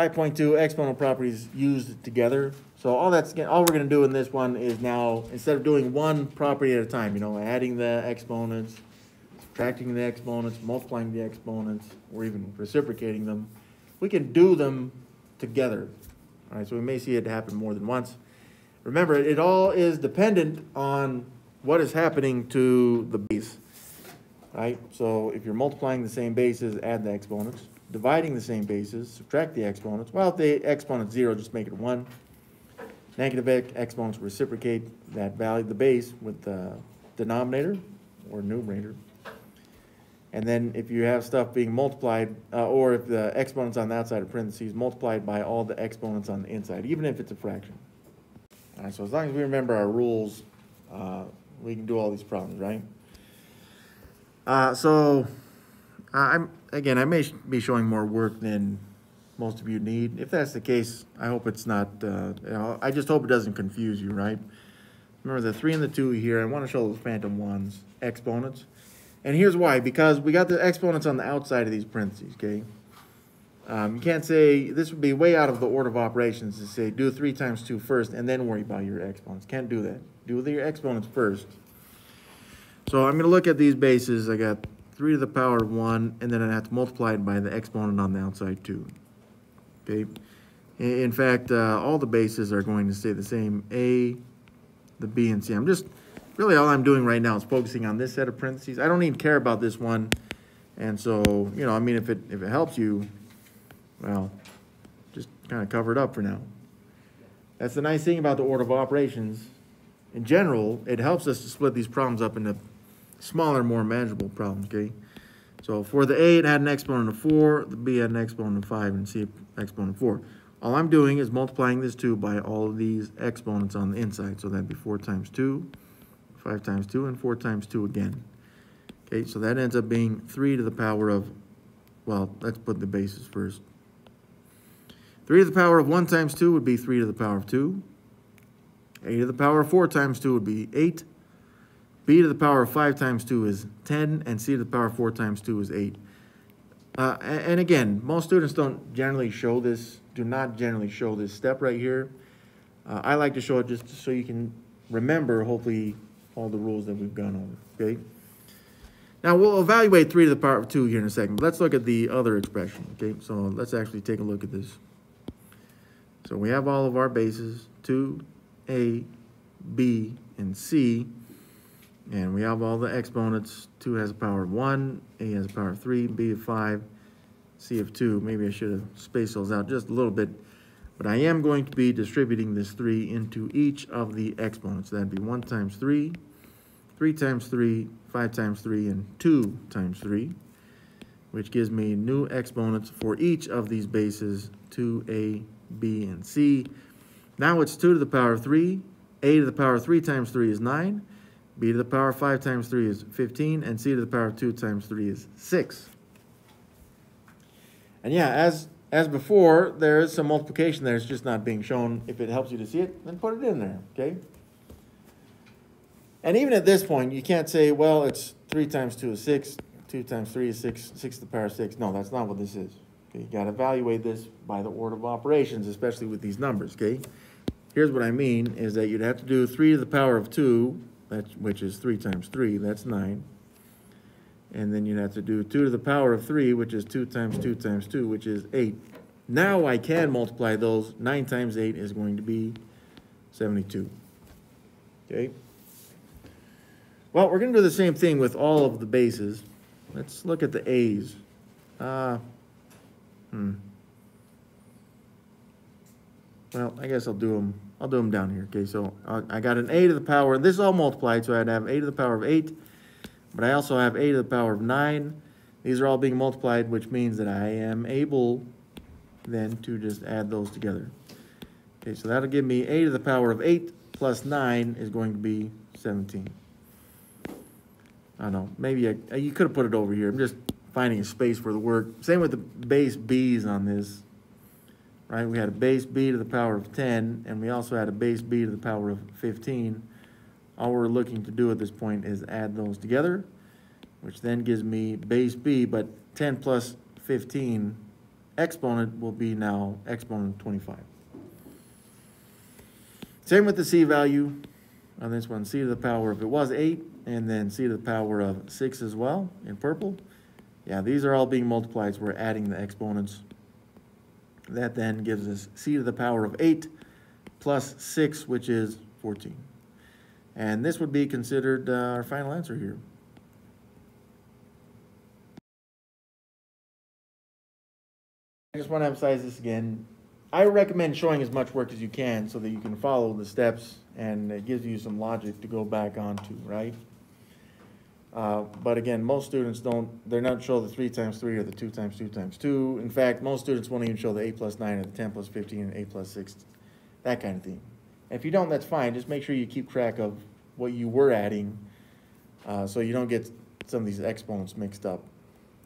five point two exponent properties used together. So all that's, all we're gonna do in this one is now, instead of doing one property at a time, you know, adding the exponents, subtracting the exponents, multiplying the exponents, or even reciprocating them, we can do them together. All right, so we may see it happen more than once. Remember, it all is dependent on what is happening to the base, right? So if you're multiplying the same bases, add the exponents. Dividing the same bases, subtract the exponents. Well, if the exponent's zero, just make it one. Negative ex- exponents reciprocate that value, the base, with the denominator or numerator. And then if you have stuff being multiplied, uh, or if the exponents on the outside of parentheses multiplied by all the exponents on the inside, even if it's a fraction. All right, so as long as we remember our rules, uh, we can do all these problems, right? Uh, so, uh, I'm, again, I may sh- be showing more work than most of you need. If that's the case, I hope it's not, uh, you know, I just hope it doesn't confuse you, right? Remember the three and the two here, I want to show those phantom ones, exponents. And here's why, because we got the exponents on the outside of these parentheses, okay? Um, you can't say, this would be way out of the order of operations to say, do three times two first and then worry about your exponents. Can't do that. Do your exponents first. So I'm gonna look at these bases. I got three to the power of one, and then I have to multiply it by the exponent on the outside two. Okay? In, in fact, uh, all the bases are going to stay the same, A, the B, and C. I'm just, really all I'm doing right now is focusing on this set of parentheses. I don't even care about this one. And so, you know, I mean, if it, if it helps you, well, just kind of cover it up for now. That's the nice thing about the order of operations. In general, it helps us to split these problems up into smaller, more manageable problems, okay? So for the A, it had an exponent of four, the B had an exponent of five, and C exponent of four. All I'm doing is multiplying this two by all of these exponents on the inside, so that'd be four times two, five times two, and four times two again. Okay, so that ends up being three to the power of, well, let's put the bases first. Three to the power of one times two would be three to the power of two. 8 to the power of four times two would be eight. B to the power of five times two is ten, and C to the power of four times two is eight. Uh, and, again, most students don't generally show this, do not generally show this step right here. Uh, I like to show it just so you can remember, hopefully, all the rules that we've gone over, okay? Now, we'll evaluate three to the power of two here in a second. but Let's look at the other expression, okay? So let's actually take a look at this. So we have all of our bases, two, A, B, and C. And we have all the exponents. Two has a power of one, A has a power of three, B of five, C of two. Maybe I should have spaced those out just a little bit. But I am going to be distributing this three into each of the exponents. That'd be one times three, three times three, five times three, and two times three, which gives me new exponents for each of these bases, two, A, B, and C. Now it's two to the power of three, A to the power of three times three is nine, B to the power of five times three is fifteen, and C to the power of two times three is six. And yeah, as, as before, there is some multiplication there, it's just not being shown. If it helps you to see it, then put it in there, okay? And even at this point, you can't say, well, it's three times two is six, two times three is six, six to the power of six. No, that's not what this is. Okay, you gotta evaluate this by the order of operations, especially with these numbers, okay? Here's what I mean, is that you'd have to do three to the power of two, that's, which is three times three, that's nine. And then you'd have to do two to the power of three, which is two times two times two, which is eight. Now I can multiply those, nine times eight is going to be seventy-two. Okay? Well, we're gonna do the same thing with all of the bases. Let's look at the A's. Uh, hmm. Well, I guess I'll do them, I'll do them down here, okay, so I, got an A to the power, this is all multiplied, so I'd have A to the power of eight, but I also have A to the power of nine. These are all being multiplied, which means that I am able then to just add those together. Okay, so that'll give me A to the power of eight plus nine is going to be seventeen. I don't know, maybe I, you could have put it over here. I'm just finding a space for the work. Same with the base B's on this. Right, we had a base B to the power of ten, and we also had a base B to the power of fifteen. All we're looking to do at this point is add those together, which then gives me base B, but ten plus fifteen exponent will be now exponent twenty-five. Same with the c value on this one, c to the power, if it was eight, and then c to the power of six as well in purple. Yeah, these are all being multiplied, so we're adding the exponents. That then gives us c to the power of eight plus six, which is fourteen. And this would be considered uh, our final answer here. I just want to emphasize this again. I recommend showing as much work as you can so that you can follow the steps and it gives you some logic to go back onto, right? Uh, but again, most students don't, they're not show the three times three or the two times two times two. In fact, most students won't even show the eight plus nine or the ten plus fifteen and eight plus six, that kind of thing. If you don't, that's fine. Just make sure you keep track of what you were adding, uh, so you don't get some of these exponents mixed up.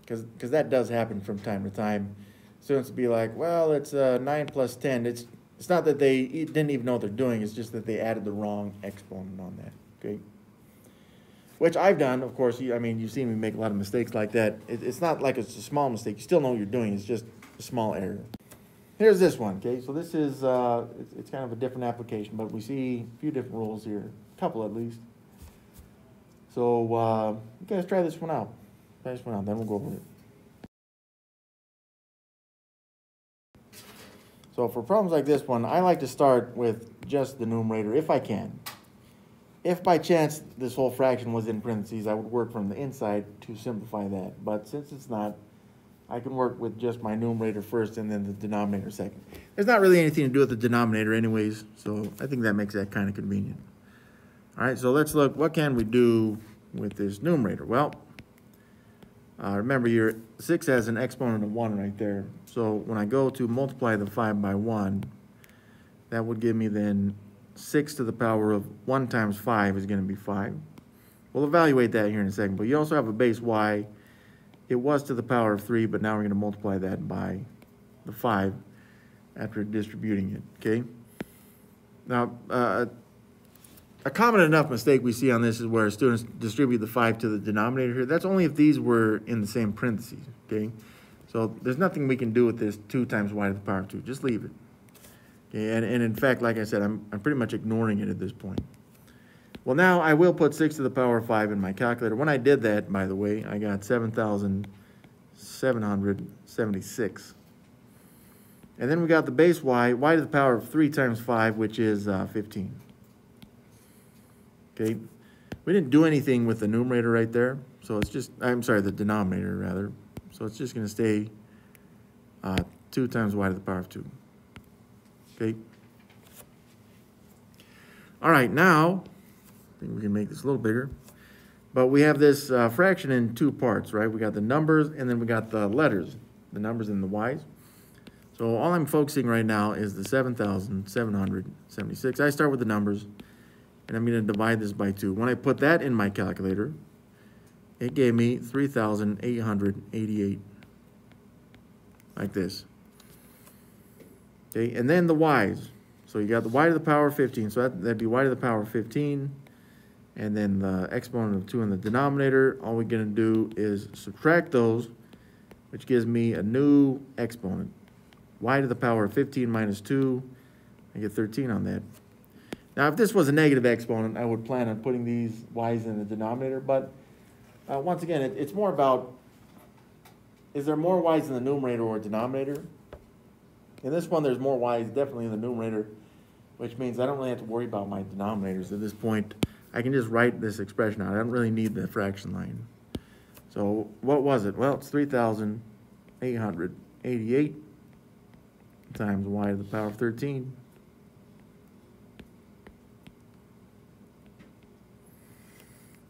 Because, that does happen from time to time. Students will be like, well, it's uh, nine plus ten. It's, it's not that they didn't even know what they're doing, it's just that they added the wrong exponent on that, okay? Which I've done, of course, you, I mean, you've seen me make a lot of mistakes like that. It, it's not like it's a small mistake, you still know what you're doing, it's just a small error. Here's this one, okay, so this is, uh, it's, it's kind of a different application, but we see a few different rules here, a couple at least. So, uh, you guys try this one out, try this one out, then we'll go over it. So for problems like this one, I like to start with just the numerator if I can. If by chance this whole fraction was in parentheses, I would work from the inside to simplify that. But since it's not, I can work with just my numerator first and then the denominator second. There's not really anything to do with the denominator anyways, so I think that makes that kind of convenient. All right, so let's look, what can we do with this numerator? Well, uh, remember your six has an exponent of one right there. So when I go to multiply the five by one, that would give me then six to the power of one times five is gonna be five. We'll evaluate that here in a second, but you also have a base y. It was to the power of three, but now we're gonna multiply that by the five after distributing it, okay? Now, uh, a common enough mistake we see on this is where students distribute the five to the denominator here. That's only if these were in the same parentheses, okay? So there's nothing we can do with this two times y to the power of two, just leave it. And, and in fact, like I said, I'm, I'm pretty much ignoring it at this point. Well, now I will put six to the power of five in my calculator. When I did that, by the way, I got seven thousand seven hundred seventy-six. And then we got the base y, y to the power of three times five, which is uh, fifteen. Okay, we didn't do anything with the numerator right there, so it's just, I'm sorry, the denominator rather. So it's just gonna stay, uh, two times y to the power of two. Okay? All right, now, I think we can make this a little bigger. But we have this, uh, fraction in two parts, right? We got the numbers and then we got the letters, the numbers and the y's. So all I'm focusing right now is the seven thousand seven hundred seventy-six. I start with the numbers and I'm gonna divide this by two. When I put that in my calculator, it gave me three thousand eight hundred eighty-eight, like this. Okay, and then the y's. So you got the y to the power of fifteen, so that, that'd be y to the power of fifteen, and then the exponent of two in the denominator. All we're gonna do is subtract those, which gives me a new exponent. y to the power of fifteen minus two, I get thirteen on that. Now, if this was a negative exponent, I would plan on putting these y's in the denominator, but uh, once again, it, it's more about, is there more y's in the numerator or denominator? In this one, there's more y's definitely in the numerator, which means I don't really have to worry about my denominators at this point. I can just write this expression out. I don't really need the fraction line. So what was it? Well, it's three thousand eight hundred eighty-eight times y to the power of thirteen.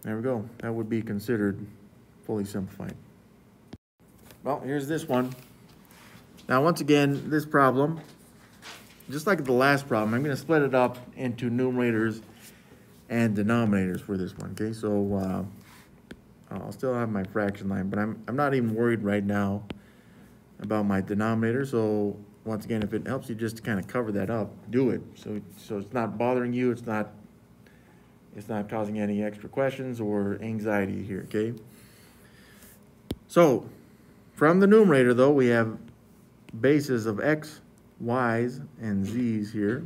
There we go. That would be considered fully simplified. Well, here's this one. Now, once again, this problem, just like the last problem, I'm gonna split it up into numerators and denominators for this one, okay? So, uh, I'll still have my fraction line, but I'm, I'm not even worried right now about my denominator, so once again, if it helps you just to kind of cover that up, do it. So, so it's not bothering you, it's not it's not causing any extra questions or anxiety here, okay? So, from the numerator though, we have Bases of x, y's, and z's here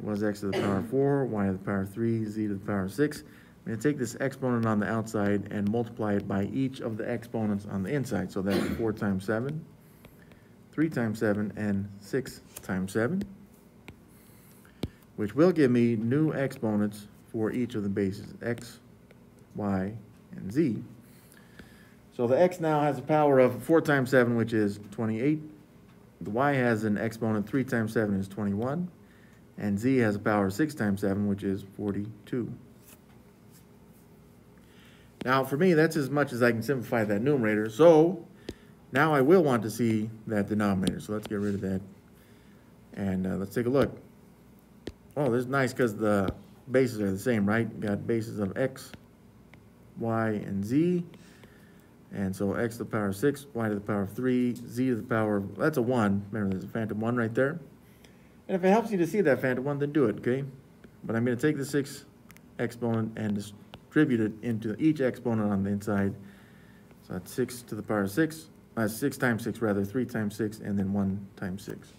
was x to the power 4, y to the power 3, z to the power 6. I'm going to take this exponent on the outside and multiply it by each of the exponents on the inside. So that's 4 times 7, 3 times 7, and 6 times 7, which will give me new exponents for each of the bases, x, y, and z. So the x now has a power of 4 times 7, which is 28 y has an exponent three times seven is twenty-one. And z has a power of six times seven, which is forty-two. Now, for me, that's as much as I can simplify that numerator, so now I will want to see that denominator, so let's get rid of that. And, uh, let's take a look. Oh, this is nice, because the bases are the same, right? Got bases of x, y, and z. And so x to the power of six, y to the power of three, z to the power, of that's a one, remember, there's a phantom one right there. And if it helps you to see that phantom one, then do it, okay? But I'm gonna take the six exponent and distribute it into each exponent on the inside. So that's six to the power of six, uh, six times six rather, three times six, and then one times six.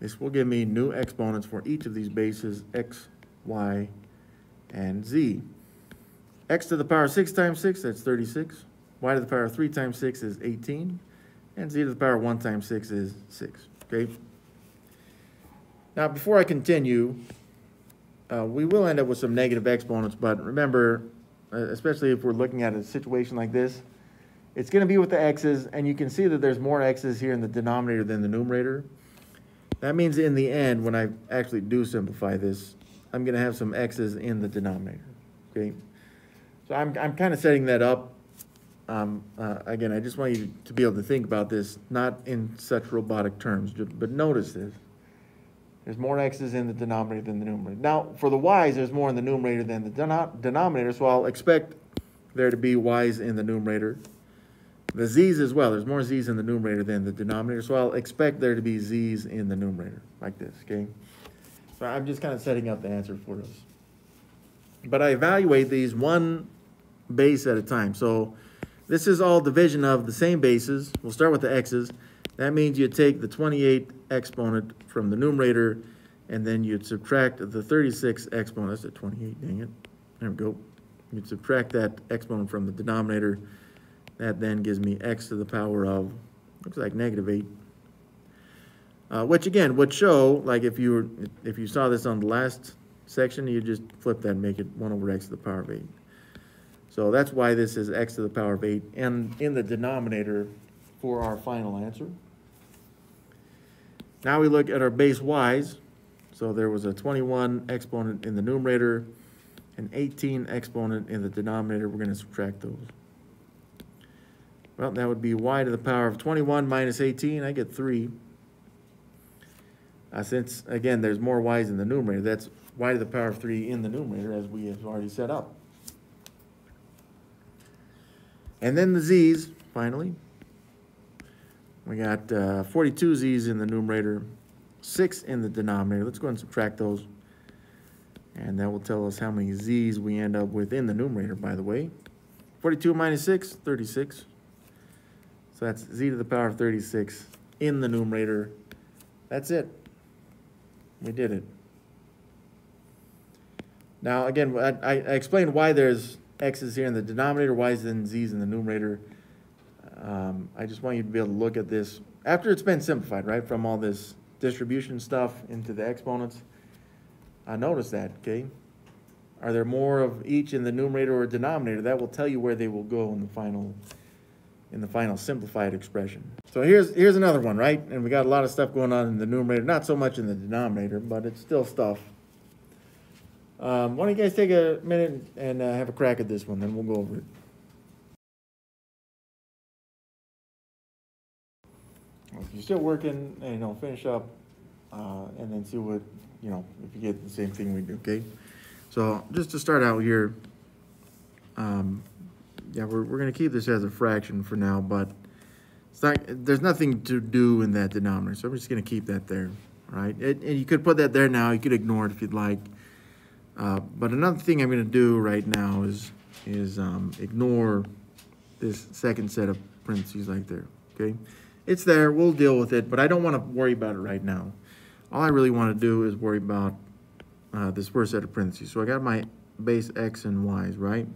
This will give me new exponents for each of these bases, x, y, and z. x to the power of six times six, that's thirty-six. Y to the power of three times six is eighteen. And z to the power of one times six is six, okay? Now, before I continue, uh, we will end up with some negative exponents, but remember, uh, especially if we're looking at a situation like this, it's gonna be with the x's, and you can see that there's more x's here in the denominator than the numerator. That means in the end, when I actually do simplify this, I'm gonna have some x's in the denominator, okay? So I'm, I'm kind of setting that up. Um, uh, again, I just want you to be able to think about this, not in such robotic terms, but notice this. There's more x's in the denominator than the numerator. Now, for the y's, there's more in the numerator than the denom- denominator, so I'll expect there to be y's in the numerator. The z's as well, there's more z's in the numerator than the denominator, so I'll expect there to be z's in the numerator, like this, okay? So I'm just kind of setting up the answer for us. But I evaluate these one base at a time. So this is all division of the same bases. We'll start with the x's. That means you take the 28 exponent from the numerator, and then you'd subtract the 36 exponent, that's a 28, dang it. There we go. You'd subtract that exponent from the denominator. That then gives me x to the power of, looks like negative 8. Uh, which again would show, like if you were, if you saw this on the last section, you just flip that and make it 1 over x to the power of 8. So that's why this is x to the power of 8, and in the denominator for our final answer. Now we look at our base y's. So there was a 21 exponent in the numerator, an 18 exponent in the denominator. We're going to subtract those. Well, that would be y to the power of 21 minus 18. I get 3. Uh, since, again, there's more y's in the numerator, that's y to the power of 3 in the numerator, as we have already set up. And then the z's, finally. We got uh, 42 z's in the numerator, 6 in the denominator. Let's go ahead and subtract those. And that will tell us how many z's we end up with in the numerator, by the way. 42 minus 6, 36. So that's z to the power of 36 in the numerator. That's it. We did it. Now, again, I, I explained why there's x's here in the denominator, y's and z's in the numerator. Um, I just want you to be able to look at this after it's been simplified, right, from all this distribution stuff into the exponents. I notice that, okay? Are there more of each in the numerator or denominator? That will tell you where they will go in the final, in the final simplified expression. So here's, here's another one, right? And we got a lot of stuff going on in the numerator, not so much in the denominator, but it's still stuff. Um, why don't you guys take a minute and uh, have a crack at this one, then we'll go over it. If you're still working, you know, finish up, uh, and then see what, you know, if you get the same thing we do, okay? So just to start out here, um, yeah, we're, we're gonna keep this as a fraction for now, but it's not, there's nothing to do in that denominator, so I'm just gonna keep that there, right? And you could put that there now, you could ignore it if you'd like. Uh, but another thing I'm gonna do right now is, is, um, ignore this second set of parentheses like there, okay? it's there, we'll deal with it, but I don't want to worry about it right now. All I really want to do is worry about uh, this first set of parentheses. So I got my base x and y's, right?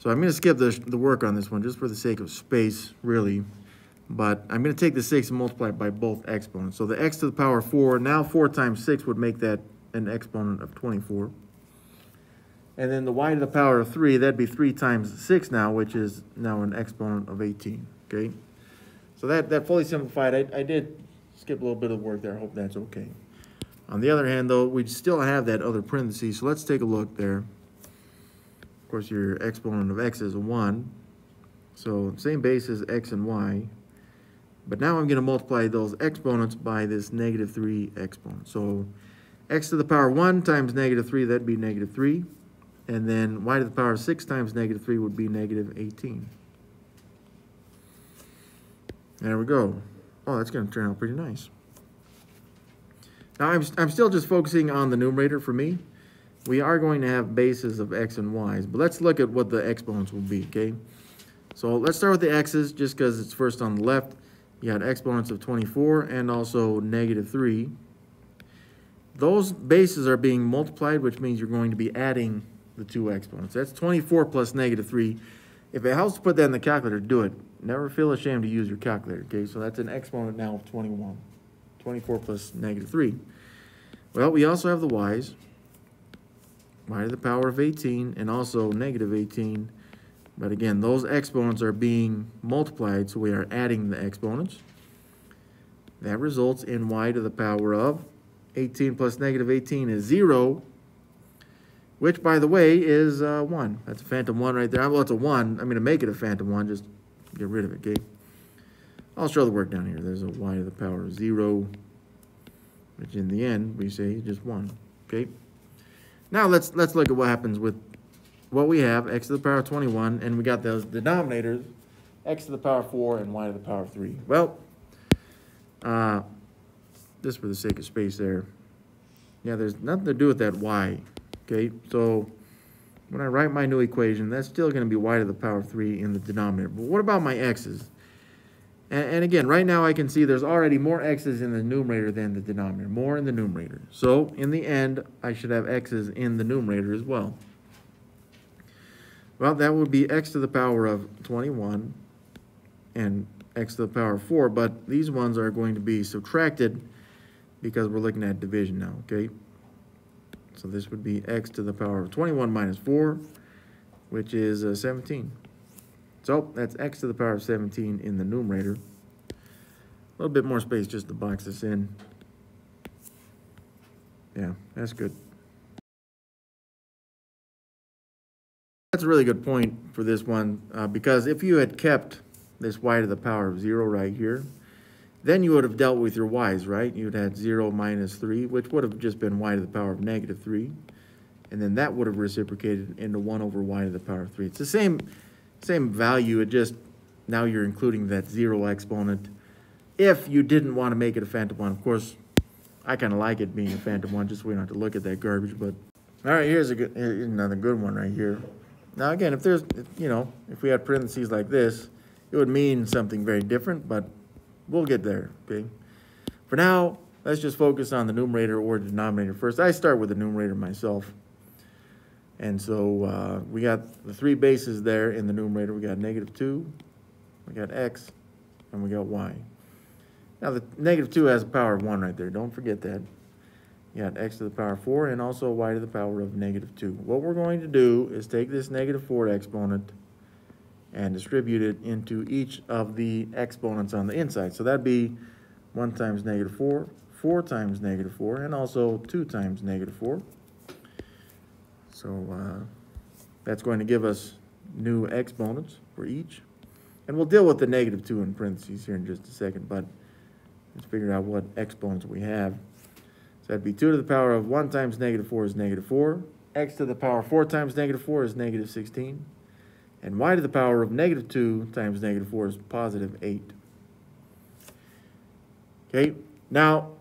So I'm going to skip the, the work on this one just for the sake of space, really. But I'm going to take the 6 and multiply it by both exponents. So the x to the power 4, now 4 times 6 would make that an exponent of 24. And then the y to the power of 3, that'd be 3 times 6 now, which is now an exponent of 18, okay? So that, that fully simplified, I, I did skip a little bit of work there. I hope that's okay. On the other hand, though, we still have that other parenthesis, so let's take a look there. Of course, your exponent of x is a 1. So same base as x and y. But now I'm going to multiply those exponents by this negative 3 exponent. So x to the power 1 times negative 3, that'd be negative 3. And then y to the power 6 times negative 3 would be negative 18. There we go. Oh, that's going to turn out pretty nice. Now, I'm, I'm still just focusing on the numerator for me. We are going to have bases of x and y's, but let's look at what the exponents will be, okay? So let's start with the x's, just because it's first on the left. You got exponents of 24 and also negative 3. Those bases are being multiplied, which means you're going to be adding the two exponents. That's 24 plus negative 3. If it helps to put that in the calculator, do it. Never feel ashamed to use your calculator, okay? So that's an exponent now of 21. 24 plus negative 3. Well, we also have the y's. y to the power of 18 and also negative 18. But again, those exponents are being multiplied, so we are adding the exponents. That results in y to the power of 18 plus negative 18 is 0, which, by the way, is uh, 1. That's a phantom 1 right there. Well, it's a 1. I'm going to make it a phantom 1, just get rid of it, okay? I'll show the work down here. There's a y to the power of 0, which in the end, we say is just 1, okay? Now let's, let's look at what happens with what we have, x to the power of 21, and we got those denominators, x to the power of 4 and y to the power of 3. Well, uh, just for the sake of space there, yeah, there's nothing to do with that y, okay? So when I write my new equation, that's still going to be y to the power of 3 in the denominator. But what about my x's? And, and, again, right now I can see there's already more x's in the numerator than the denominator, more in the numerator. So in the end, I should have x's in the numerator as well. Well, that would be x to the power of 21 and x to the power of 4, but these ones are going to be subtracted because we're looking at division now, okay? So this would be x to the power of 21 minus 4, which is uh, 17. So that's x to the power of 17 in the numerator. A little bit more space just to box this in. Yeah, that's good. That's a really good point for this one, uh, because if you had kept this y to the power of 0 right here, then you would have dealt with your y's, right? You'd had 0 minus 3, which would have just been y to the power of negative 3. And then that would have reciprocated into 1 over y to the power of 3. It's the same, same value, it just, now you're including that 0 exponent. If you didn't want to make it a phantom 1, of course, I kind of like it being a phantom 1, just so we don't have to look at that garbage. But All right, here's, a good, here's another good one right here. Now again, if there's, you know, if we had parentheses like this, it would mean something very different, but we'll get there, okay? For now, let's just focus on the numerator or the denominator first. I start with the numerator myself. And so uh, we got the three bases there in the numerator. We got negative 2, we got x, and we got y. Now the negative 2 has a power of 1 right there. Don't forget that. You got x to the power of 4 and also y to the power of negative 2. What we're going to do is take this negative 4 exponent and distribute it into each of the exponents on the inside. So that'd be 1 times negative 4, 4 times negative 4, and also 2 times negative 4. So uh, that's going to give us new exponents for each. And we'll deal with the negative 2 in parentheses here in just a second, but let's figure out what exponents we have. So that'd be 2 to the power of 1 times negative 4 is negative 4. x to the power of 4 times negative 4 is negative 16. And y to the power of negative 2 times negative 4 is positive 8. Okay, now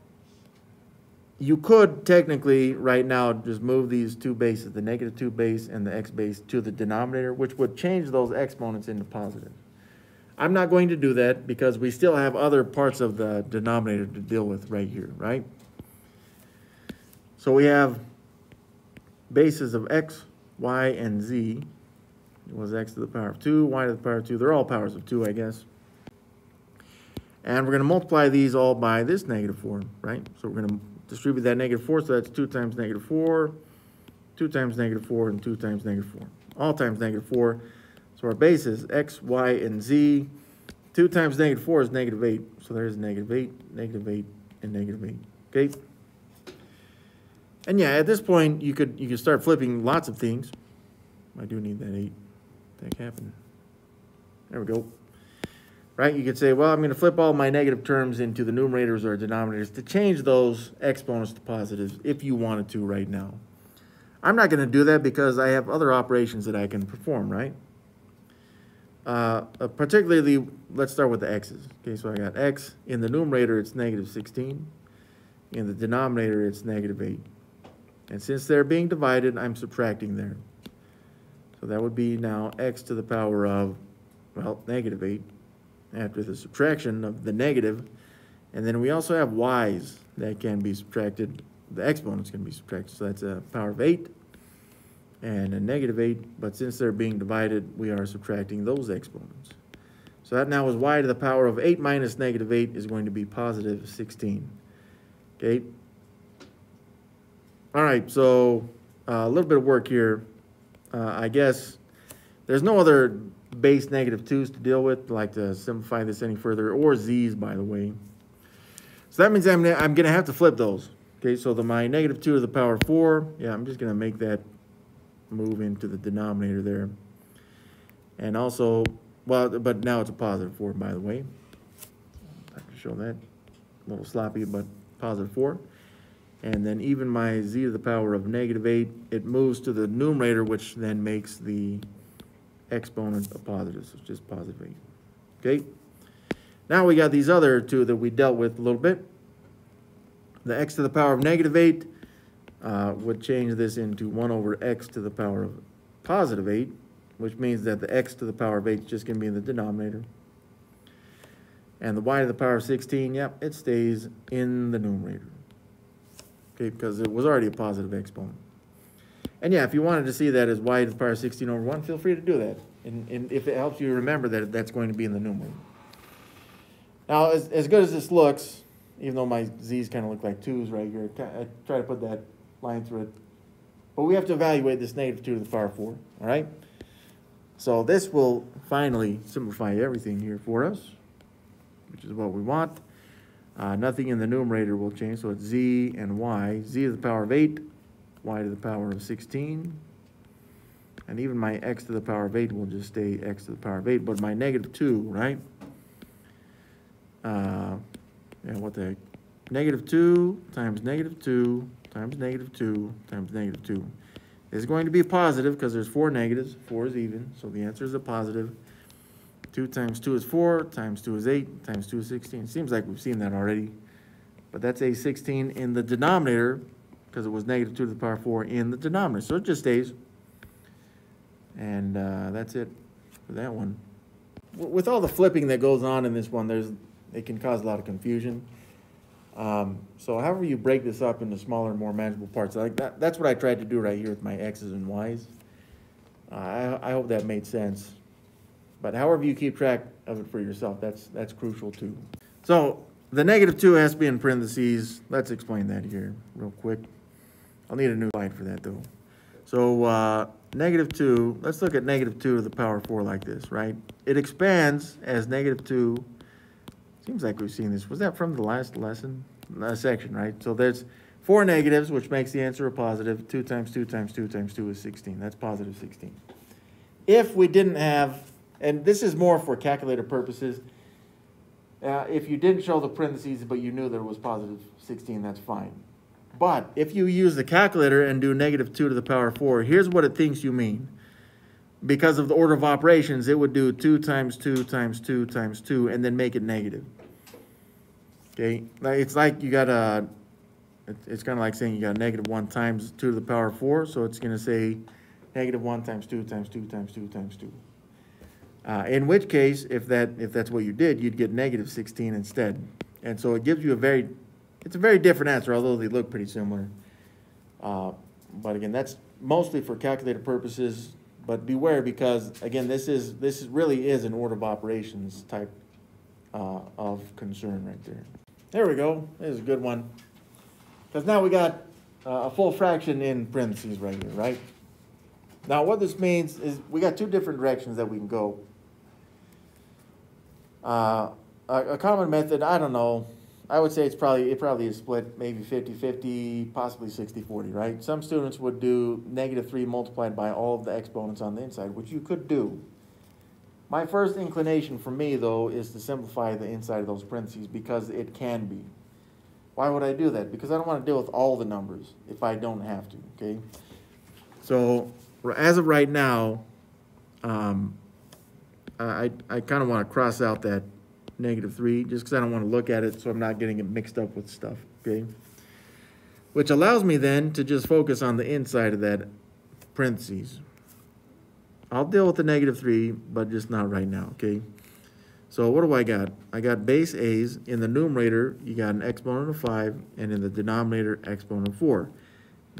you could technically right now just move these two bases, the negative 2 base and the x base, to the denominator, which would change those exponents into positive. I'm not going to do that because we still have other parts of the denominator to deal with right here, right? So we have bases of x, y, and z. It was x to the power of 2, y to the power of 2. They're all powers of 2, I guess. And we're going to multiply these all by this negative 4, right? So we're going to distribute that negative 4, so that's 2 times negative 4, 2 times negative 4, and 2 times negative 4. All times negative 4. So our base is x, y, and z. 2 times negative 4 is negative 8. So there's negative 8, negative 8, and negative 8. Okay? And yeah, at this point, you could you could start flipping lots of things. I do need that 8. That happened. There we go. Right? You could say, well, I'm going to flip all my negative terms into the numerators or denominators to change those exponents to positives if you wanted to right now. I'm not going to do that because I have other operations that I can perform, right? Uh, particularly, let's start with the x's. Okay, so I got x. In the numerator, it's negative 16. In the denominator, it's negative 8. And since they're being divided, I'm subtracting there. So that would be now x to the power of, well, negative 8 after the subtraction of the negative. And then we also have y's that can be subtracted. The exponents can be subtracted. So that's a power of 8 and a negative 8, but since they're being divided, we are subtracting those exponents. So that now is y to the power of 8 minus negative 8 is going to be positive 16. Okay? All right, so uh, a little bit of work here. Uh, I guess there's no other base negative 2's to deal with, like to simplify this any further, or z's, by the way. So that means I'm, I'm going to have to flip those. Okay, so the my negative 2 to the power 4, yeah, I'm just going to make that move into the denominator there. And also, well, but now it's a positive 4, by the way. I can show that. A little sloppy, but positive 4. And then even my z to the power of negative 8, it moves to the numerator, which then makes the exponent a positive, so it's just positive 8. Okay? Now we got these other two that we dealt with a little bit. The x to the power of negative 8 uh, would change this into 1 over x to the power of positive 8, which means that the x to the power of 8 is just going to be in the denominator. And the y to the power of 16, yep, it stays in the numerator. Okay, because it was already a positive exponent. And yeah, if you wanted to see that as y to the power of 16 over 1, feel free to do that. And, and if it helps you remember that that's going to be in the numerator. Now, as, as good as this looks, even though my z's kind of look like 2's right here, I try to put that line through it. But we have to evaluate this negative 2 to the power 4, all right? So this will finally simplify everything here for us, which is what we want. Uh, nothing in the numerator will change, so it's z and y. z to the power of 8, y to the power of 16. And even my x to the power of 8 will just stay x to the power of 8. But my negative 2, right? Uh, yeah, what the heck? Negative 2 times negative 2 times negative 2 times negative 2 is going to be positive because there's four negatives. 4 is even, so the answer is a positive. 2 times 2 is 4, times 2 is 8, times 2 is 16. Seems like we've seen that already. But that's a 16 in the denominator because it was negative 2 to the power 4 in the denominator. So it just stays. And uh, that's it for that one. With all the flipping that goes on in this one, there's it can cause a lot of confusion. Um, so however you break this up into smaller, more manageable parts, like that, that's what I tried to do right here with my X's and Y's. Uh, I, I hope that made sense. But however you keep track of it for yourself, that's, that's crucial too. So the negative two has to be in parentheses. Let's explain that here real quick. I'll need a new slide for that though. So uh, negative two, let's look at negative two to the power four like this, right? It expands as negative two Seems like we've seen this. Was that from the last lesson, uh, section, right? So there's four negatives, which makes the answer a positive. 2 times 2 times 2 times 2 is 16. That's positive 16. If we didn't have, and this is more for calculator purposes, uh, if you didn't show the parentheses but you knew that it was positive 16, that's fine. But if you use the calculator and do negative 2 to the power 4, here's what it thinks you mean because of the order of operations, it would do 2 times 2 times 2 times 2 and then make it negative. Okay, it's like you got a, it's kind of like saying you got negative 1 times 2 to the power 4, so it's going to say negative 1 times 2 times 2 times 2 times 2. Uh, in which case, if that, if that's what you did, you'd get negative sixteen instead. And so it gives you a very, it's a very different answer, although they look pretty similar. Uh, But again, that's mostly for calculator purposes, but beware because, again, this is, this really is an order of operations type uh, of concern right there. There we go, there's a good one. Because now we got uh, a full fraction in parentheses right here, right? Now, what this means is we got two different directions that we can go. Uh, a, common method, I don't know, I would say it's probably, it probably is split maybe 50-50, possibly 60-40, right? Some students would do negative three multiplied by all of the exponents on the inside, which you could do. My first inclination for me, though, is to simplify the inside of those parentheses because it can be. Why would I do that? Because I don't want to deal with all the numbers if I don't have to, okay? So, as of right now, um, I, I kind of want to cross out that negative three, just because I don't want to look at it, so I'm not getting it mixed up with stuff, okay? Which allows me then to just focus on the inside of that parentheses. I'll deal with the negative three, but just not right now, okay? So what do I got? I got base a's. In the numerator, you got an exponent of five, and in the denominator, exponent of four.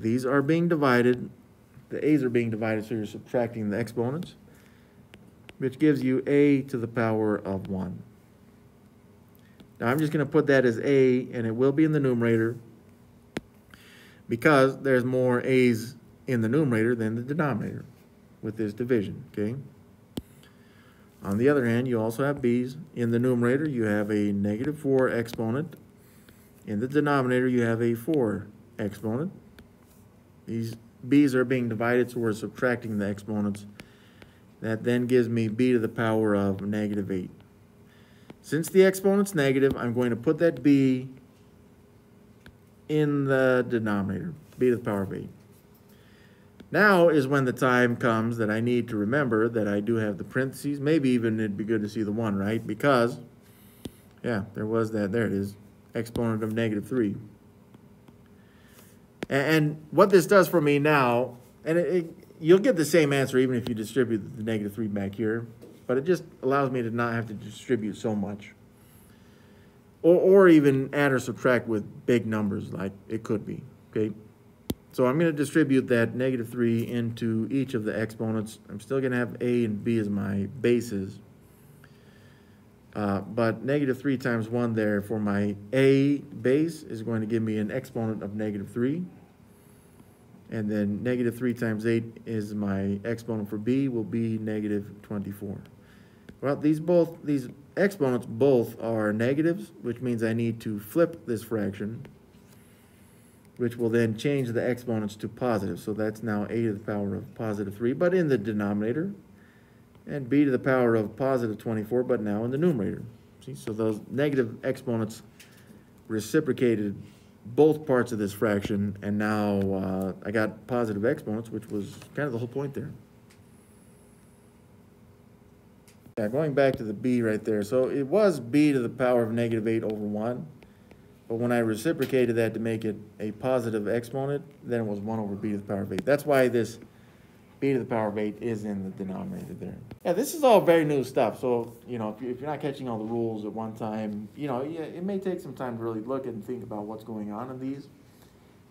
These are being divided, the a's are being divided, so you're subtracting the exponents, which gives you a to the power of one. Now I'm just gonna put that as a, and it will be in the numerator, because there's more a's in the numerator than the denominator with this division, okay? On the other hand, you also have b's. In the numerator, you have a negative four exponent. In the denominator, you have a four exponent. These b's are being divided, so we're subtracting the exponents. That then gives me b to the power of negative eight. Since the exponent's negative, I'm going to put that b in the denominator, b to the power of eight. Now is when the time comes that I need to remember that I do have the parentheses. Maybe even it'd be good to see the one, right? Because, yeah, there was that. There it is. Exponent of negative 3. And, what this does for me now, and it, you'll get the same answer even if you distribute the negative 3 back here, but it just allows me to not have to distribute so much. Or, or even add or subtract with big numbers like it could be, okay? So I'm going to distribute that negative 3 into each of the exponents. I'm still going to have a and b as my bases. Uh, but negative 3 times 1 there for my a base is going to give me an exponent of negative 3. And then negative 3 times 8 is my exponent for b will be negative 24. Well, these both these exponents both are negatives, which means I need to flip this fraction which will then change the exponents to positive. So that's now a to the power of positive 3, but in the denominator, and b to the power of positive 24, but now in the numerator. See, so those negative exponents reciprocated both parts of this fraction, and now uh, I got positive exponents, which was kind of the whole point there. Yeah, going back to the b right there. So it was b to the power of negative 8 over 1. But when I reciprocated that to make it a positive exponent, then it was 1 over b to the power of 8. That's why this b to the power of 8 is in the denominator there. Yeah, this is all very new stuff. So, you know, if, you, if you're not catching all the rules at one time, you know, it may take some time to really look and think about what's going on in these.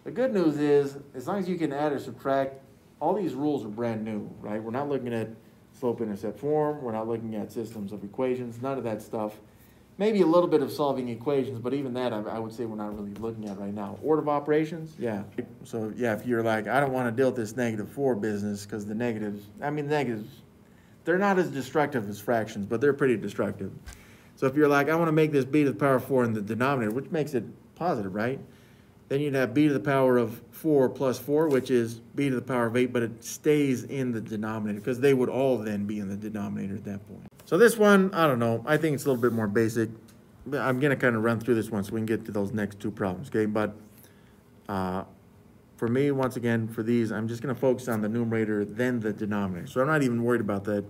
The good news is, as long as you can add or subtract, all these rules are brand new, right? We're not looking at slope-intercept form. We're not looking at systems of equations, none of that stuff maybe a little bit of solving equations, but even that I, I, would say we're not really looking at right now. Order of operations, yeah. So yeah, if you're like, I don't want to deal with this negative four business because the negatives, I mean negatives, they're not as destructive as fractions, but they're pretty destructive. So if you're like, I want to make this b to the power of four in the denominator, which makes it positive, right? Then you'd have b to the power of four plus four, which is b to the power of eight, but it stays in the denominator because they would all then be in the denominator at that point. So this one, I don't know. I think it's a little bit more basic. I'm going to kind of run through this one so we can get to those next two problems, okay? But uh, for me, once again, for these, I'm just going to focus on the numerator, then the denominator. So I'm not even worried about that,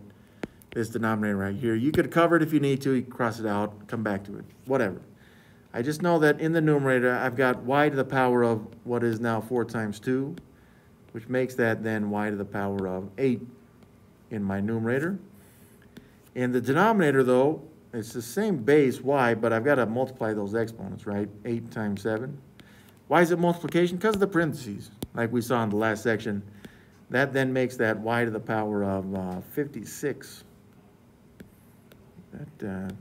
this denominator right here. You could cover it if you need to. You cross it out, come back to it, whatever. I just know that in the numerator, I've got y to the power of what is now 4 times 2, which makes that then y to the power of 8 in my numerator. In the denominator, though, it's the same base y, but I've got to multiply those exponents, right? 8 times 7. Why is it multiplication? Because of the parentheses, like we saw in the last section. That then makes that y to the power of uh, 56. That, uh,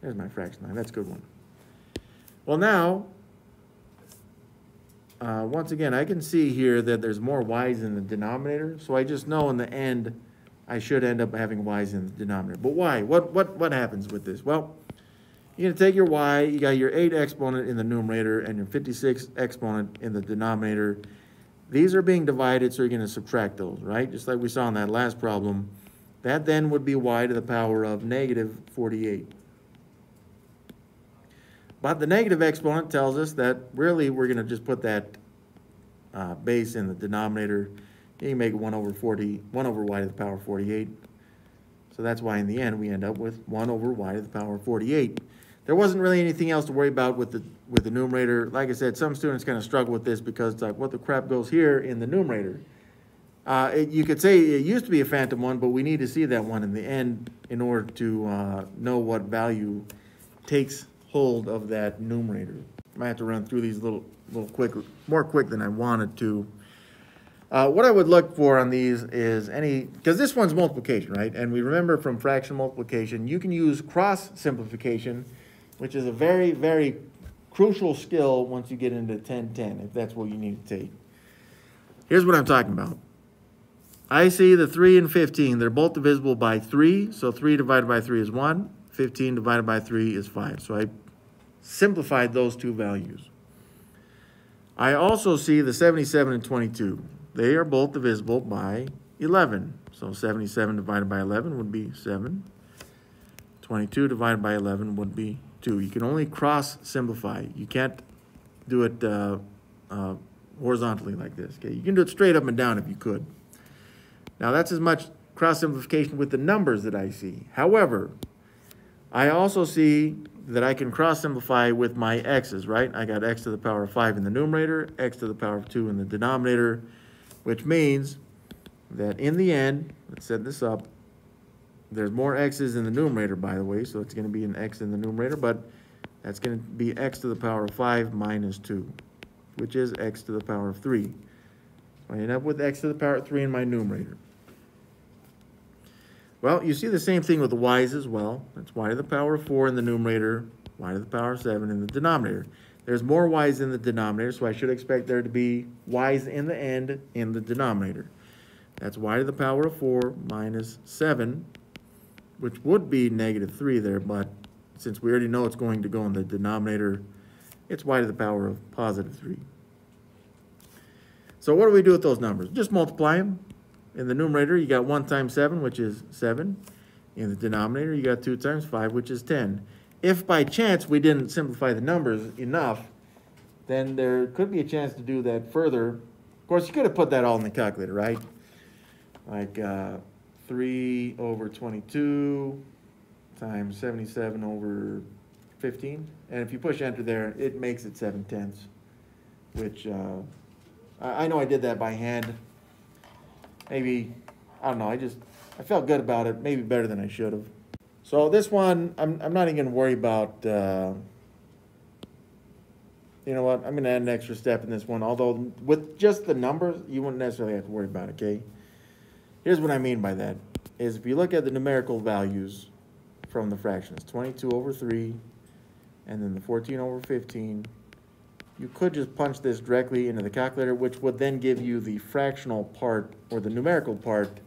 there's my fraction line. That's a good one. Well, now, uh, once again, I can see here that there's more y's in the denominator, so I just know in the end, I should end up having y's in the denominator. But why? What, what, what happens with this? Well, you're gonna take your y, you got your eight exponent in the numerator and your fifty-six exponent in the denominator. These are being divided, so you're gonna subtract those, right? Just like we saw in that last problem. That then would be y to the power of negative forty-eight. But the negative exponent tells us that really we're gonna just put that uh, base in the denominator. You can make it one over forty, one over y to the power forty-eight. So that's why in the end, we end up with one over y to the power forty-eight. There wasn't really anything else to worry about with the, with the numerator. Like I said, some students kind of struggle with this because it's like, what the crap goes here in the numerator? Uh, it, you could say it used to be a phantom one, but we need to see that one in the end in order to uh, know what value takes hold of that numerator. I might have to run through these a little, little quick, more quick than I wanted to. Uh, what I would look for on these is any, because this one's multiplication, right? And we remember from fraction multiplication, you can use cross simplification, which is a very, very crucial skill once you get into 1010, if that's what you need to take. Here's what I'm talking about. I see the 3 and 15, they're both divisible by 3, so 3 divided by 3 is 1, 15 divided by 3 is 5. So I simplified those two values. I also see the 77 and 22. They are both divisible by 11. So 77 divided by 11 would be 7. 22 divided by 11 would be 2. You can only cross simplify. You can't do it uh, uh, horizontally like this. Okay, You can do it straight up and down if you could. Now that's as much cross simplification with the numbers that I see. However, I also see that I can cross simplify with my x's, right? I got x to the power of 5 in the numerator, x to the power of 2 in the denominator, which means that in the end, let's set this up, there's more x's in the numerator, by the way, so it's going to be an x in the numerator, but that's going to be x to the power of 5 minus 2, which is x to the power of 3. So I end up with x to the power of 3 in my numerator. Well, you see the same thing with the y's as well. That's y to the power of 4 in the numerator, y to the power of 7 in the denominator. There's more y's in the denominator, so I should expect there to be y's in the end in the denominator. That's y to the power of 4 minus 7, which would be negative 3 there, but since we already know it's going to go in the denominator, it's y to the power of positive 3. So what do we do with those numbers? Just multiply them. In the numerator, you got 1 times 7, which is 7. In the denominator, you got 2 times 5, which is 10. If by chance we didn't simplify the numbers enough, then there could be a chance to do that further. Of course, you could have put that all in the calculator, right? Like uh, 3 over 22 times 77 over 15. And if you push enter there, it makes it 7 tenths, which uh, I, I know I did that by hand maybe, I don't know, I just, I felt good about it, maybe better than I should have. So this one, I'm, I'm not even gonna worry about, uh, you know what, I'm gonna add an extra step in this one, although with just the numbers, you wouldn't necessarily have to worry about it, okay? Here's what I mean by that, is if you look at the numerical values from the fractions, twenty-two over three, and then the fourteen over fifteen, you could just punch this directly into the calculator, which would then give you the fractional part or the numerical part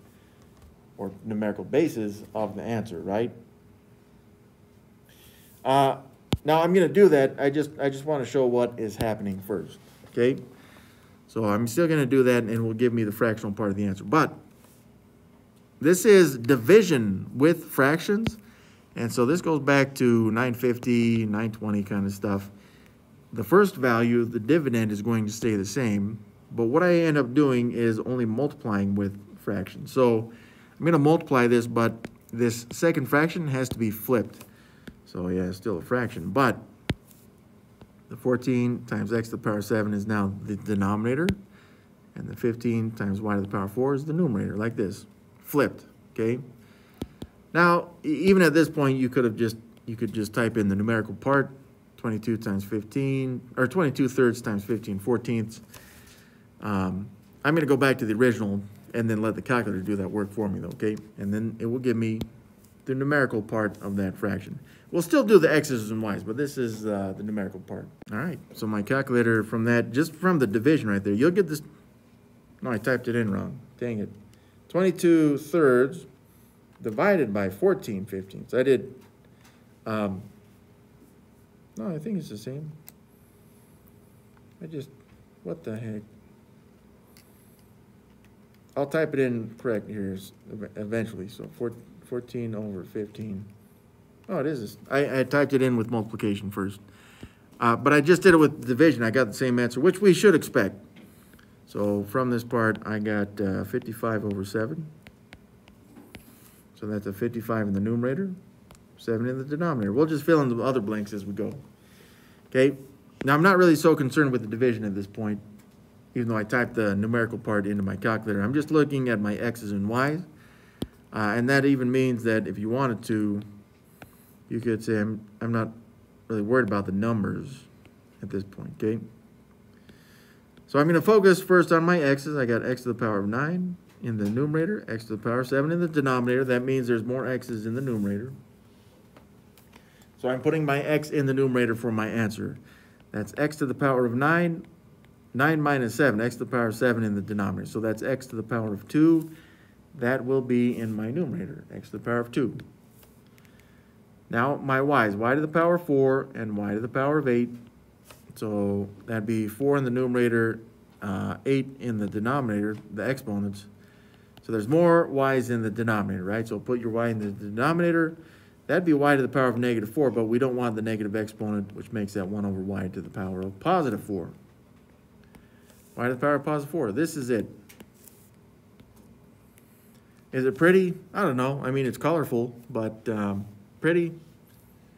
or numerical basis of the answer, right? Uh, now I'm going to do that. I just I just want to show what is happening first, okay? So I'm still going to do that and it will give me the fractional part of the answer. But this is division with fractions. And so this goes back to 950, 920 kind of stuff the first value, the dividend, is going to stay the same. But what I end up doing is only multiplying with fractions. So I'm going to multiply this, but this second fraction has to be flipped. So yeah, it's still a fraction. But the 14 times x to the power 7 is now the denominator. And the 15 times y to the power 4 is the numerator, like this, flipped, okay? Now, even at this point, you could have just, you could just type in the numerical part, twenty-two times fifteen, or twenty-two thirds times fifteen fourteenths. Um, I'm gonna go back to the original and then let the calculator do that work for me, though, okay? And then it will give me the numerical part of that fraction. We'll still do the x's and y's, but this is, uh, the numerical part. All right, so my calculator from that, just from the division right there, you'll get this, no, I typed it in wrong, dang it. Twenty-two thirds divided by fourteen fifteenths. I did, um, no, I think it's the same. I just, what the heck? I'll type it in correct here eventually, so 14 over fifteen. Oh, it is, I, I typed it in with multiplication first. Uh, but I just did it with division, I got the same answer, which we should expect. So from this part, I got, uh, fifty-five over seven. So that's a fifty-five in the numerator, seven in the denominator. We'll just fill in the other blanks as we go. Okay, now I'm not really so concerned with the division at this point, even though I typed the numerical part into my calculator. I'm just looking at my x's and y's. Uh, and that even means that if you wanted to, you could say, I'm, I'm not really worried about the numbers at this point, okay? So I'm gonna focus first on my x's. I got x to the power of nine in the numerator, x to the power of seven in the denominator. That means there's more x's in the numerator. So I'm putting my x in the numerator for my answer. That's x to the power of nine, nine minus seven, x to the power of seven in the denominator. So that's x to the power of two. That will be in my numerator, x to the power of two. Now, my y's, y to the power of four and y to the power of eight. So that'd be four in the numerator, uh, eight in the denominator, the exponents. So there's more y's in the denominator, right? So put your y in the denominator. That'd be y to the power of negative four, but we don't want the negative exponent, which makes that one over y to the power of positive four. y to the power of positive four, this is it. Is it pretty? I don't know. I mean, it's colorful, but, um, pretty?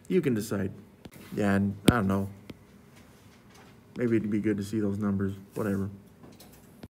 You can decide. Yeah, and I don't know. Maybe it'd be good to see those numbers, whatever.